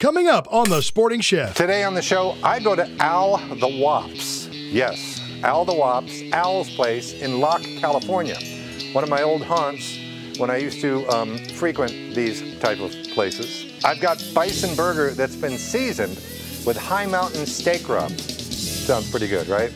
Coming up on The Sporting Chef. Today on the show, I go to Al the Wop's. Yes, Al the Wop's, Al's place in Locke, California. One of my old haunts when I used to um, frequent these type of places. I've got bison burger that's been seasoned with Hi Mountain steak rub. Sounds pretty good, right?